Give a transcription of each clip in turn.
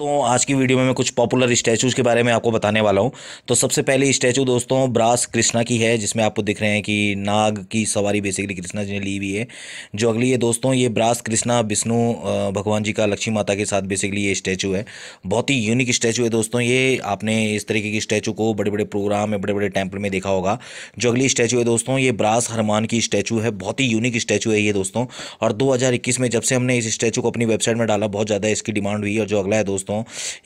आज की वीडियो में मैं कुछ पॉपुलर स्टैचूज़ के बारे में आपको बताने वाला हूँ। तो सबसे पहले स्टैचू दोस्तों, ब्रास कृष्णा की है, जिसमें आपको दिख रहे हैं कि नाग की सवारी बेसिकली कृष्णा जी ने ली हुई है। जो अगली है दोस्तों, ये ब्रास कृष्णा विष्णु भगवान जी का लक्ष्मी माता के साथ बेसिकली ये स्टैचू है। बहुत ही यूनिक स्टैचू है दोस्तों ये। आपने इस तरीके की स्टैचू को बड़े बड़े प्रोग्राम में बड़े बड़े टेंपल में देखा होगा। जो अगली स्टैचू है दोस्तों, ये ब्रास हनुमान की स्टैचू है। बहुत ही यूनिक स्टैचू है ये दोस्तों। और दो हज़ार इक्कीस में जब से हमने इस स्टैचू को अपनी वेबसाइट में डाला, बहुत ज़्यादा इसकी डिमांड हुई और जो अगला है दोस्तों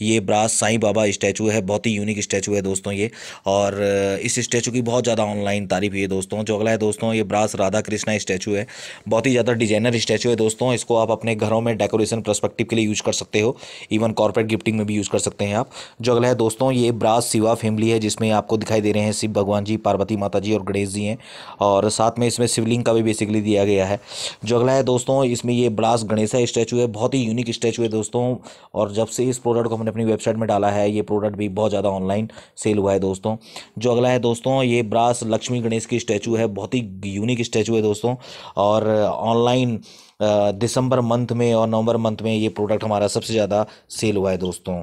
ये ब्रास साईं बाबा स्टैचू है, बहुत ही यूनिक स्टैचू है दोस्तों ये। और इस स्टैचू की बहुत ज़्यादा ऑनलाइन तारीफ़ है दोस्तों, जो अगला है दोस्तों, ये ब्रास राधा कृष्णा स्टैचू है। बहुत ही ज़्यादा डिज़ाइनर स्टैचू है दोस्तों, इसको आप अपने घरों में डेकोरेशन परस्पेक्टिव के लिए यूज़ कर सकते हो। इवन कॉर्पोरेट गिफ्टिंग में भी यूज़ कर सकते हैं आप। जो अगला है दोस्तों, ये ब्रास शिवा फैमिली है, जिसमें आपको दिखाई दे रहे हैं शिव भगवान जी, पार्वती माता जी और गणेश जी हैं। और साथ में इसमें शिवलिंग का भी बेसिकली दिया गया है। जो अगला है दोस्तों, इसमें ये ब्रास गणेशा स्टैचू है, बहुत ही यूनिक स्टैचू है दोस्तों। और जब से इस प्रोडक्ट को हमने अपनी वेबसाइट में डाला है। ये प्रोडक्ट भी बहुत ज़्यादा ऑनलाइन सेल हुआ है दोस्तों। जो अगला है दोस्तों, ये ब्रास लक्ष्मी गणेश की स्टैचू है। बहुत ही यूनिक स्टैचू है दोस्तों। और ऑनलाइन दिसंबर मंथ में और नवंबर मंथ में ये प्रोडक्ट हमारा सबसे ज़्यादा सेल हुआ है दोस्तों।